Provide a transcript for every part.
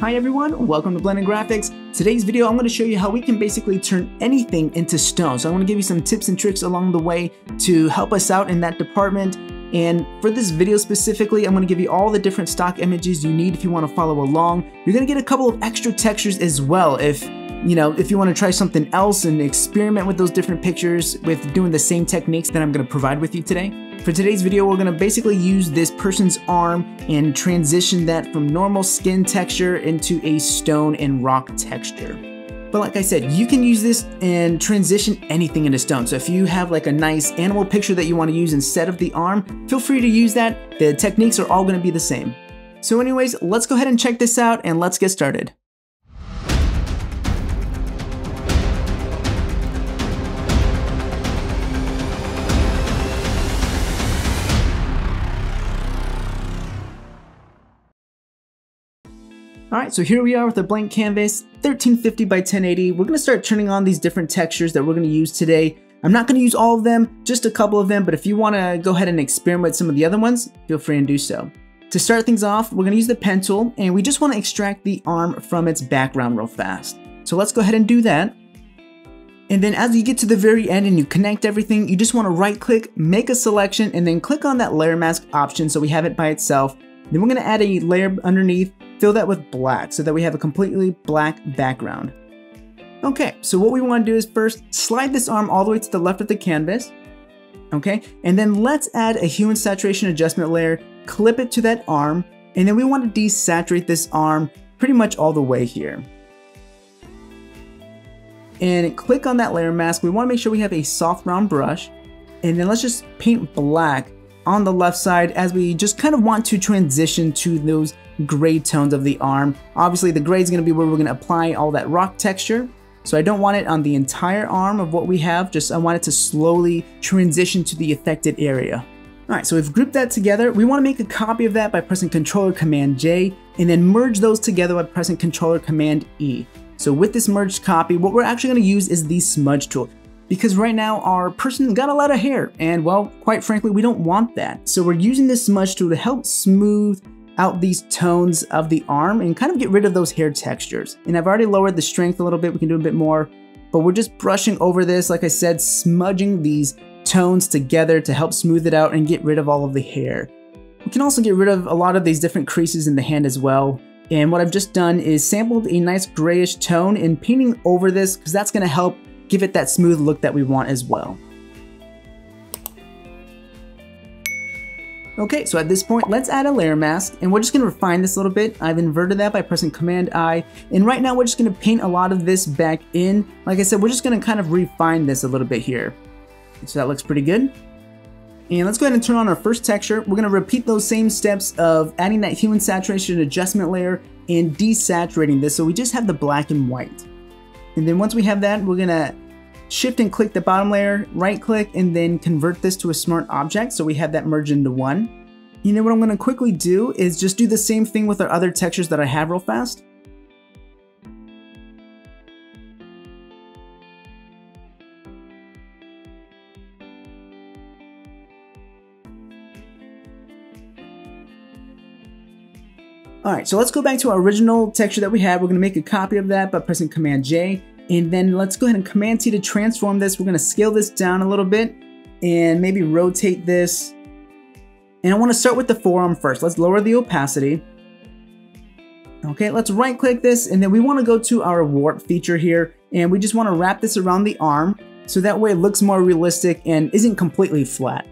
Hi everyone, welcome to Blended Graphics. Today's video, I'm going to show you how we can basically turn anything into stone. So I want to give you some tips and tricks along the way to help us out in that department. And for this video specifically, I'm going to give you all the different stock images you need if you want to follow along. You're going to get a couple of extra textures as well if you know, if you want to try something else and experiment with those different pictures with doing the same techniques that I'm going to provide with you today. For today's video, we're going to basically use this person's arm and transition that from normal skin texture into a stone and rock texture. But like I said, you can use this and transition anything into stone. So if you have like a nice animal picture that you want to use instead of the arm, feel free to use that. The techniques are all going to be the same. So anyways, let's go ahead and check this out and let's get started. Alright, so here we are with a blank canvas, 1350 by 1080. We're going to start turning on these different textures that we're going to use today. I'm not going to use all of them, just a couple of them, but if you want to go ahead and experiment with some of the other ones, feel free and do so. To start things off, we're going to use the pen tool, and we just want to extract the arm from its background real fast. So let's go ahead and do that. And then as you get to the very end and you connect everything, you just want to right click, make a selection, and then click on that layer mask option so we have it by itself. Then we're going to add a layer underneath fill that with black so that we have a completely black background. Okay, so what we want to do is first slide this arm all the way to the left of the canvas. Okay, and then let's add a hue and saturation adjustment layer, clip it to that arm, and then we want to desaturate this arm pretty much all the way here. And click on that layer mask. We want to make sure we have a soft round brush. And then let's just paint black on the left side as we just kind of want to transition to those gray tones of the arm. Obviously the gray is going to be where we're going to apply all that rock texture. So I don't want it on the entire arm of what we have, just I want it to slowly transition to the affected area. Alright, so we've grouped that together. We want to make a copy of that by pressing Ctrl Command J and then merge those together by pressing Ctrl Command E. So with this merged copy, what we're actually going to use is the smudge tool because right now our person got a lot of hair and well, quite frankly, we don't want that. So we're using this smudge tool to help smooth out these tones of the arm and kind of get rid of those hair textures. And I've already lowered the strength a little bit, we can do a bit more, but we're just brushing over this, like I said, smudging these tones together to help smooth it out and get rid of all of the hair. We can also get rid of a lot of these different creases in the hand as well. And what I've just done is sampled a nice grayish tone and painting over this because that's gonna help give it that smooth look that we want as well. Okay, so at this point, let's add a layer mask, and we're just gonna refine this a little bit. I've inverted that by pressing Command I, and right now we're just gonna paint a lot of this back in. Like I said, we're just gonna kind of refine this a little bit here. So that looks pretty good. And let's go ahead and turn on our first texture. We're gonna repeat those same steps of adding that hue and saturation adjustment layer and desaturating this so we just have the black and white. And then once we have that, we're gonna shift and click the bottom layer, right click, and then convert this to a smart object so we have that merged into one. You know what I'm gonna quickly do is just do the same thing with our other textures that I have real fast. Alright, so let's go back to our original texture that we had. We're going to make a copy of that by pressing Command J. And then let's go ahead and Command T to transform this. We're to scale this down a little bit and maybe rotate this. And I want to start with the forearm first. Let's lower the opacity. Okay, let's right click this and then we want to go to our warp feature here and we just want to wrap this around the arm so that way it looks more realistic and isn't completely flat.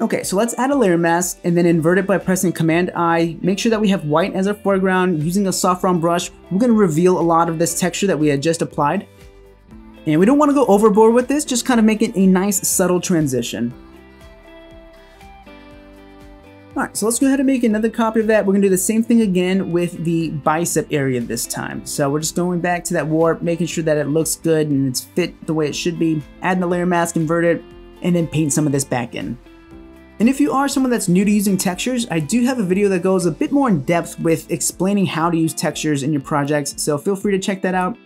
Okay, so let's add a layer mask and then invert it by pressing Command I. Make sure that we have white as our foreground. Using a soft round brush, we're gonna reveal a lot of this texture that we had just applied. And we don't wanna go overboard with this, just kind of make it a nice subtle transition. Alright, so let's go ahead and make another copy of that. We're gonna do the same thing again with the bicep area this time. So we're just going back to that warp, making sure that it looks good and it's fit the way it should be. Add the layer mask, invert it, and then paint some of this back in. And if you are someone that's new to using textures, I do have a video that goes a bit more in depth with explaining how to use textures in your projects, so feel free to check that out.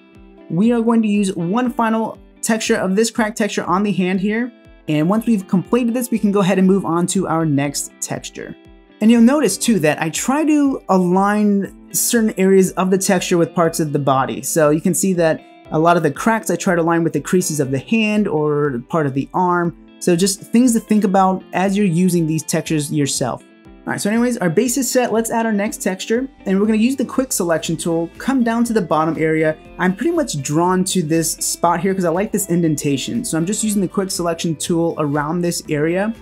We are going to use one final texture of this crack texture on the hand here, and once we've completed this, we can go ahead and move on to our next texture. And you'll notice too that I try to align certain areas of the texture with parts of the body. So you can see that a lot of the cracks I try to line with the creases of the hand or part of the arm. So just things to think about as you're using these textures yourself. All right, so anyways, our base is set. Let's add our next texture and we're gonna use the quick selection tool, come down to the bottom area. I'm pretty much drawn to this spot here because I like this indentation. So I'm just using the quick selection tool around this area.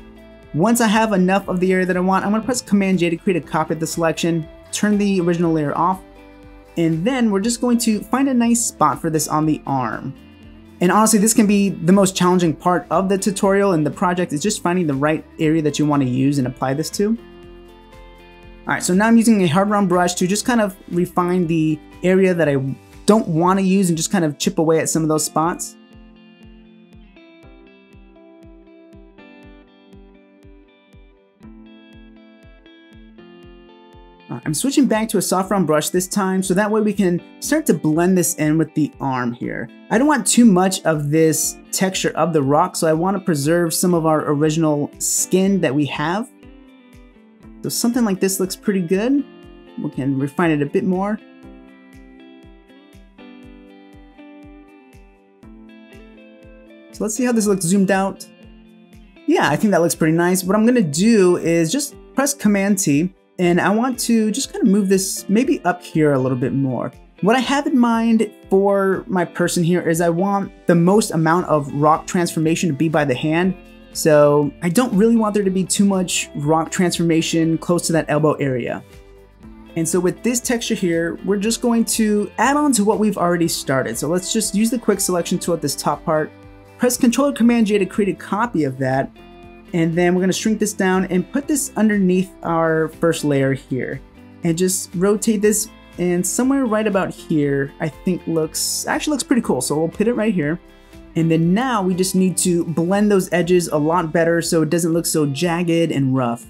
Once I have enough of the area that I want, I'm gonna press Command J to create a copy of the selection, turn the original layer off, and then we're just going to find a nice spot for this on the arm. And honestly, this can be the most challenging part of the tutorial and the project is just finding the right area that you want to use and apply this to. Alright, so now I'm using a hard round brush to just kind of refine the area that I don't want to use and just kind of chip away at some of those spots. I'm switching back to a soft round brush this time so that way we can start to blend this in with the arm here. I don't want too much of this texture of the rock so I want to preserve some of our original skin that we have. So something like this looks pretty good. We can refine it a bit more. So let's see how this looks zoomed out. Yeah, I think that looks pretty nice. What I'm gonna do is just press Command T and I want to just kind of move this maybe up here a little bit more. What I have in mind for my person here is I want the most amount of rock transformation to be by the hand. So I don't really want there to be too much rock transformation close to that elbow area. And so with this texture here, we're just going to add on to what we've already started. So let's just use the quick selection tool at this top part, press Control Command J to create a copy of that, and then we're gonna shrink this down and put this underneath our first layer here. And just rotate this and somewhere right about here, I think looks, actually looks pretty cool. So we'll put it right here. And then now we just need to blend those edges a lot better so it doesn't look so jagged and rough.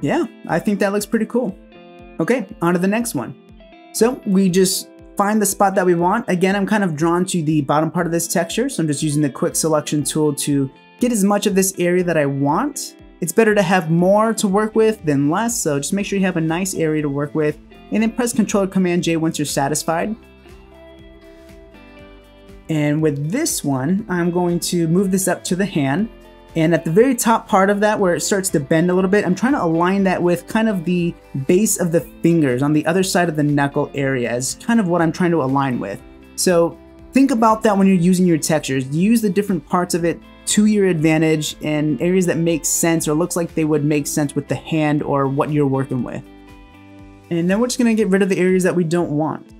Yeah, I think that looks pretty cool. Okay, on to the next one. So we just find the spot that we want. Again, I'm kind of drawn to the bottom part of this texture, so I'm just using the quick selection tool to get as much of this area that I want. It's better to have more to work with than less, so just make sure you have a nice area to work with, and then press Ctrl or Command J once you're satisfied. And with this one, I'm going to move this up to the hand. And at the very top part of that where it starts to bend a little bit, I'm trying to align that with kind of the base of the fingers on the other side of the knuckle area is kind of what I'm trying to align with. So think about that when you're using your textures. Use the different parts of it to your advantage in areas that make sense or looks like they would make sense with the hand or what you're working with. And then we're just gonna get rid of the areas that we don't want.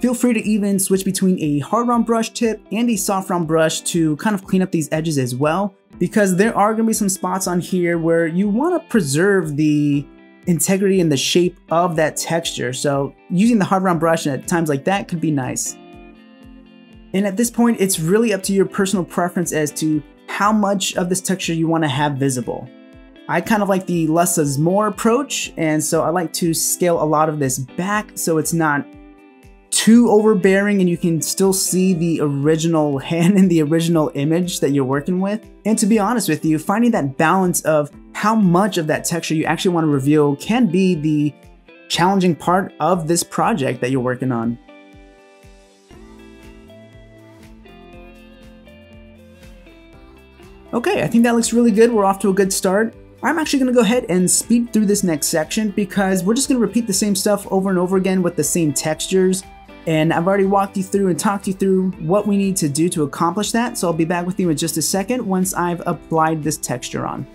Feel free to even switch between a hard round brush tip and a soft round brush to kind of clean up these edges as well because there are going to be some spots on here where you want to preserve the integrity and the shape of that texture. So using the hard round brush at times like that could be nice. And at this point, it's really up to your personal preference as to how much of this texture you want to have visible. I kind of like the less is more approach, and so I like to scale a lot of this back so it's not too overbearing and you can still see the original hand in the original image that you're working with. And to be honest with you, finding that balance of how much of that texture you actually want to reveal can be the challenging part of this project that you're working on. Okay, I think that looks really good. We're off to a good start. I'm actually going to go ahead and speed through this next section because we're just going to repeat the same stuff over and over again with the same textures. And I've already walked you through and talked you through what we need to do to accomplish that. So I'll be back with you in just a second once I've applied this texture on.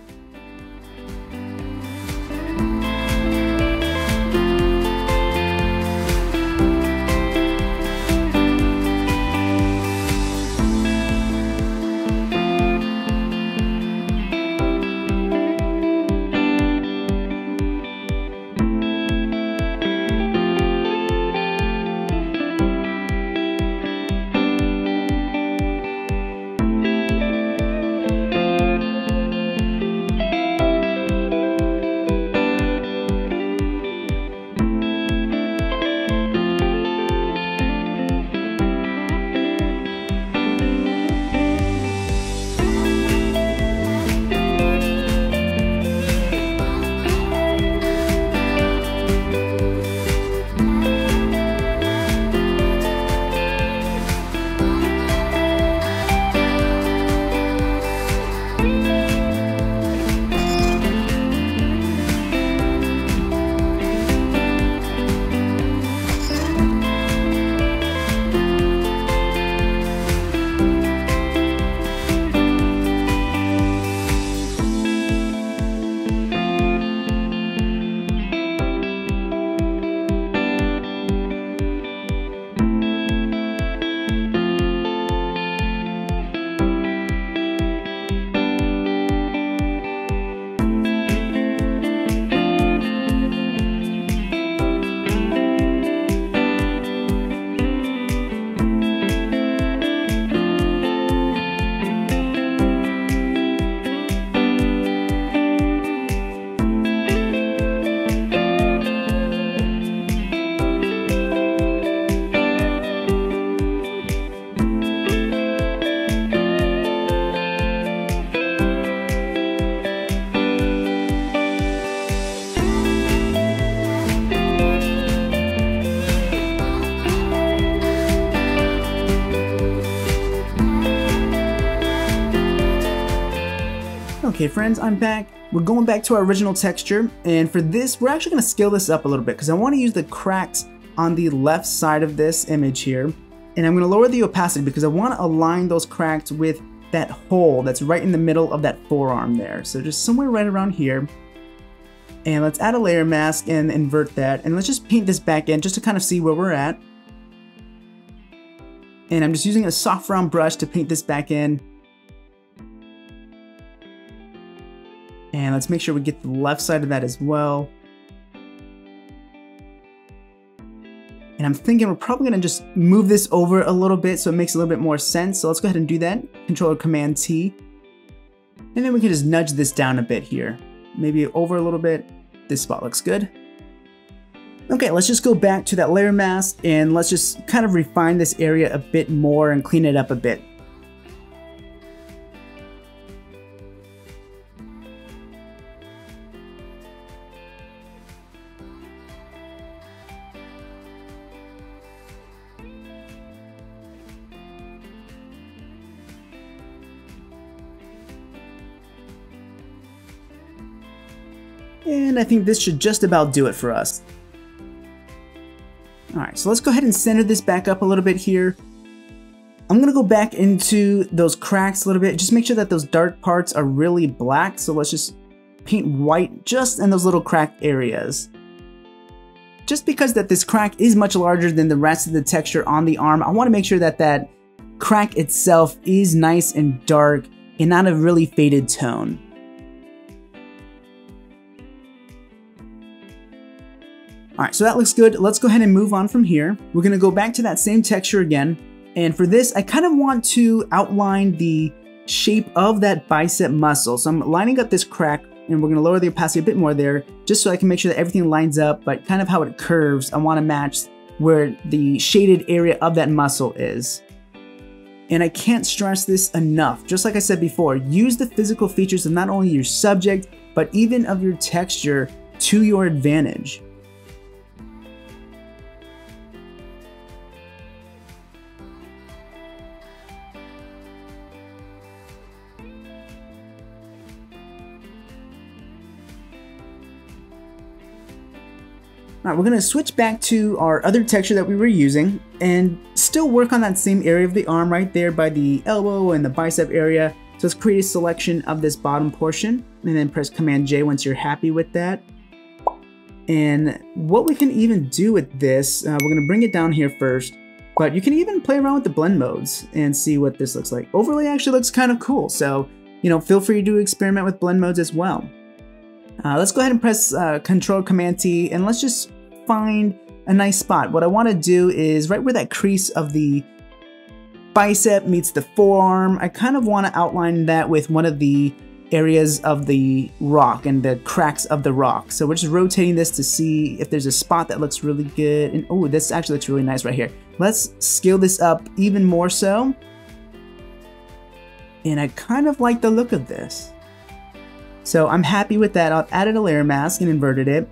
Okay friends, I'm back. We're going back to our original texture, and for this, we're actually gonna scale this up a little bit because I wanna use the cracks on the left side of this image here. And I'm gonna lower the opacity because I wanna align those cracks with that hole that's right in the middle of that forearm there. So just somewhere right around here. And let's add a layer mask and invert that. And let's just paint this back in just to kind of see where we're at. And I'm just using a soft round brush to paint this back in. And let's make sure we get the left side of that as well. And I'm thinking we're probably gonna just move this over a little bit so it makes a little bit more sense. So let's go ahead and do that. Control or Command T. And then we can just nudge this down a bit here. Maybe over a little bit. This spot looks good. Okay, let's just go back to that layer mask and let's just kind of refine this area a bit more and clean it up a bit. I think this should just about do it for us. Alright, so let's go ahead and center this back up a little bit here. I'm gonna go back into those cracks a little bit, just make sure that those dark parts are really black. So let's just paint white just in those little cracked areas. Just because that this crack is much larger than the rest of the texture on the arm, I wanna make sure that that crack itself is nice and dark and not a really faded tone. All right, so that looks good. Let's go ahead and move on from here. We're gonna go back to that same texture again. And for this, I kind of want to outline the shape of that bicep muscle. So I'm lining up this crack and we're gonna lower the opacity a bit more there just so I can make sure that everything lines up, but kind of how it curves, I wanna match where the shaded area of that muscle is. And I can't stress this enough. Just like I said before, use the physical features of not only your subject, but even of your texture to your advantage. We're gonna switch back to our other texture that we were using and still work on that same area of the arm right there by the elbow and the bicep area. So let's create a selection of this bottom portion and then press Command J once you're happy with that. And what we can even do with this, uh, we're gonna bring it down here first, but you can even play around with the blend modes and see what this looks like. Overlay actually looks kind of cool. So, you know, feel free to experiment with blend modes as well. Uh, let's go ahead and press uh, Control Command T and let's just find a nice spot. What I want to do is right where that crease of the bicep meets the forearm, I kind of want to outline that with one of the areas of the rock and the cracks of the rock. So we're just rotating this to see if there's a spot that looks really good. And oh, this actually looks really nice right here. Let's scale this up even more so. And I kind of like the look of this. So I'm happy with that. I've added a layer mask and inverted it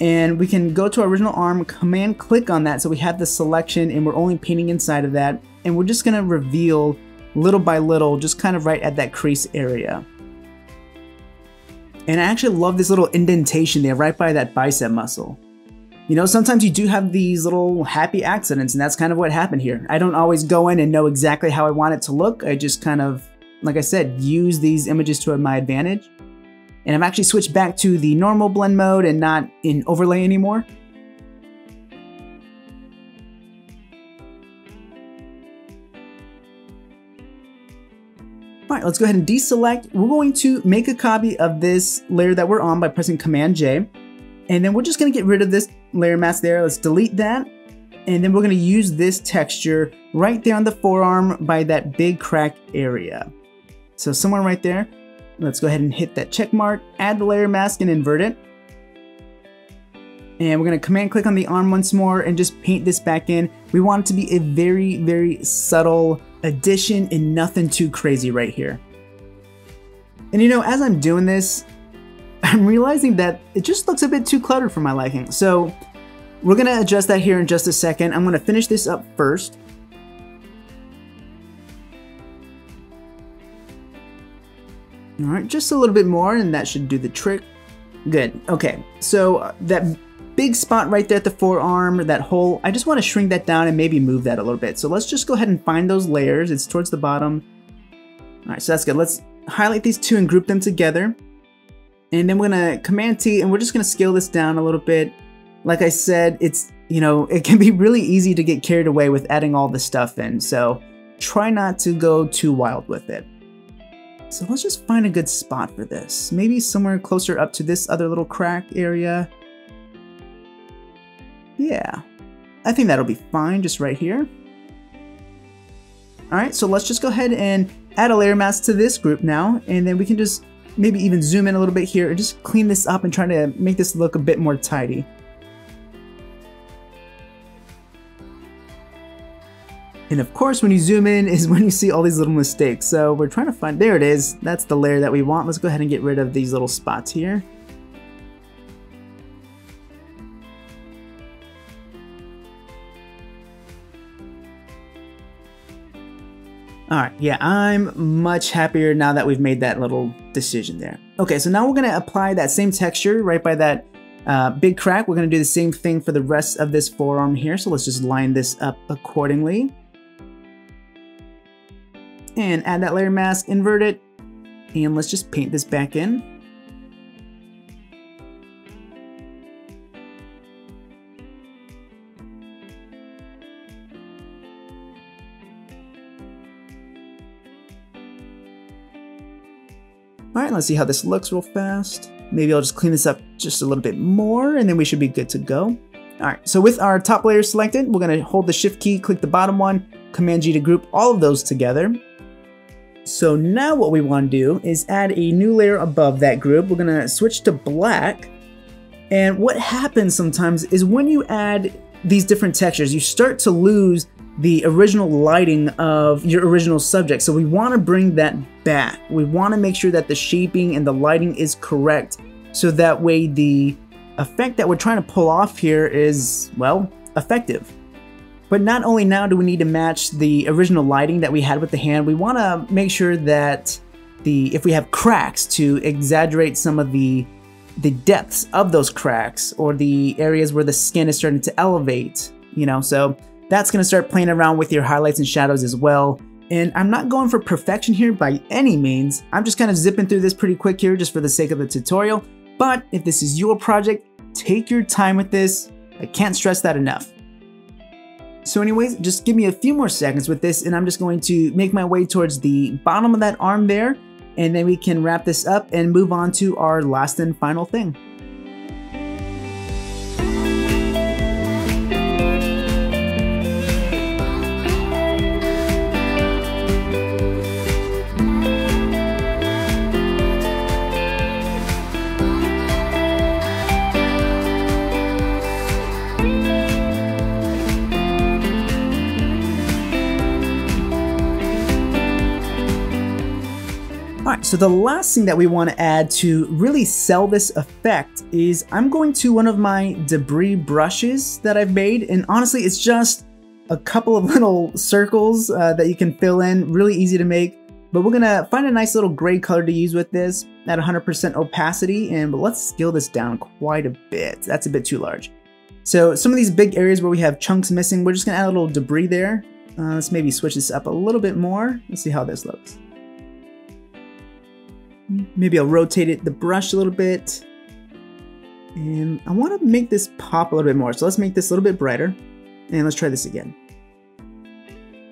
and we can go to our original arm, command click on that so we have the selection and we're only painting inside of that. And we're just gonna reveal little by little, just kind of right at that crease area. And I actually love this little indentation there right by that bicep muscle. You know, sometimes you do have these little happy accidents and that's kind of what happened here. I don't always go in and know exactly how I want it to look. I just kind of, like I said, use these images to my advantage. And I've actually switched back to the normal blend mode and not in overlay anymore. All right, let's go ahead and deselect. We're going to make a copy of this layer that we're on by pressing Command J. And then we're just gonna get rid of this layer mask there. Let's delete that. And then we're gonna use this texture right there on the forearm by that big crack area. So somewhere right there. Let's go ahead and hit that check mark, add the layer mask and invert it. And we're gonna command click on the arm once more and just paint this back in. We want it to be a very, very subtle addition and nothing too crazy right here. And you know, as I'm doing this, I'm realizing that it just looks a bit too cluttered for my liking. So we're gonna adjust that here in just a second. I'm gonna finish this up first. All right, just a little bit more and that should do the trick. Good, okay. So uh, that big spot right there at the forearm, that hole, I just wanna shrink that down and maybe move that a little bit. So let's just go ahead and find those layers. It's towards the bottom. All right, so that's good. Let's highlight these two and group them together. And then we're gonna Command T and we're just gonna scale this down a little bit. Like I said, it's, you know, it can be really easy to get carried away with adding all this stuff in. So try not to go too wild with it. So let's just find a good spot for this. Maybe somewhere closer up to this other little crack area. Yeah, I think that'll be fine just right here. All right, so let's just go ahead and add a layer mask to this group now, and then we can just maybe even zoom in a little bit here and just clean this up and try to make this look a bit more tidy. And of course, when you zoom in is when you see all these little mistakes. So we're trying to find, there it is. That's the layer that we want. Let's go ahead and get rid of these little spots here. All right, yeah, I'm much happier now that we've made that little decision there. Okay, so now we're gonna apply that same texture right by that uh, big crack. We're gonna do the same thing for the rest of this forearm here. So let's just line this up accordingly. And add that layer mask, invert it, and let's just paint this back in. All right, let's see how this looks real fast. Maybe I'll just clean this up just a little bit more and then we should be good to go. All right, so with our top layer selected, we're gonna hold the shift key, click the bottom one, command G to group all of those together. So now what we wanna do is add a new layer above that group. We're gonna switch to black. And what happens sometimes is when you add these different textures, you start to lose the original lighting of your original subject. So we want to bring that back. We want to make sure that the shaping and the lighting is correct so that way the effect that we're trying to pull off here is, well, effective. But not only now do we need to match the original lighting that we had with the hand, we want to make sure that the if we have cracks to exaggerate some of the the depths of those cracks or the areas where the skin is starting to elevate, you know, so that's gonna start playing around with your highlights and shadows as well. And I'm not going for perfection here by any means. I'm just kind of zipping through this pretty quick here just for the sake of the tutorial. But if this is your project, take your time with this. I can't stress that enough. So anyways, just give me a few more seconds with this and I'm just going to make my way towards the bottom of that arm there and then we can wrap this up and move on to our last and final thing. So the last thing that we want to add to really sell this effect is I'm going to one of my debris brushes that I've made, and honestly, it's just a couple of little circles uh, that you can fill in, really easy to make. But we're gonna find a nice little gray color to use with this at 100% opacity, and let's scale this down quite a bit. That's a bit too large. So some of these big areas where we have chunks missing, we're just gonna add a little debris there. Uh, let's maybe switch this up a little bit more. Let's see how this looks. Maybe I'll rotate it, the brush a little bit. And I want to make this pop a little bit more. So let's make this a little bit brighter. And let's try this again.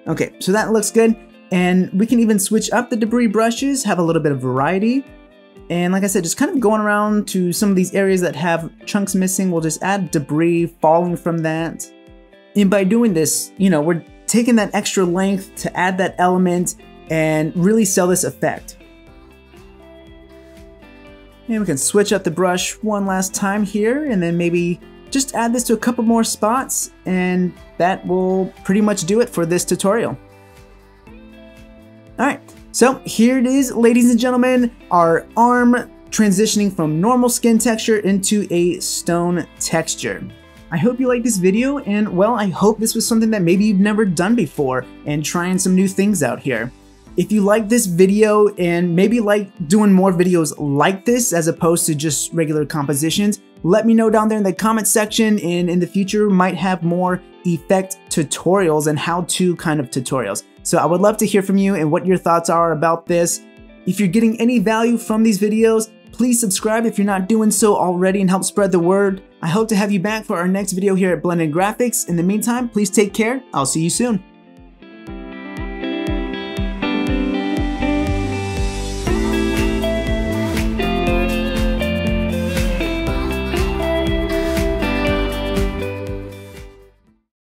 Okay, so that looks good. And we can even switch up the debris brushes, have a little bit of variety. And like I said, just kind of going around to some of these areas that have chunks missing, we'll just add debris falling from that. And by doing this, you know, we're taking that extra length to add that element and really sell this effect. And we can switch up the brush one last time here and then maybe just add this to a couple more spots and that will pretty much do it for this tutorial. Alright, so here it is ladies and gentlemen, our arm transitioning from normal skin texture into a stone texture. I hope you liked this video and well I hope this was something that maybe you've never done before and trying some new things out here. If you like this video and maybe like doing more videos like this as opposed to just regular compositions, let me know down there in the comment section and in the future might have more effect tutorials and how-to kind of tutorials. So I would love to hear from you and what your thoughts are about this. If you're getting any value from these videos, please subscribe if you're not doing so already and help spread the word. I hope to have you back for our next video here at Blended Graphics. In the meantime, please take care. I'll see you soon.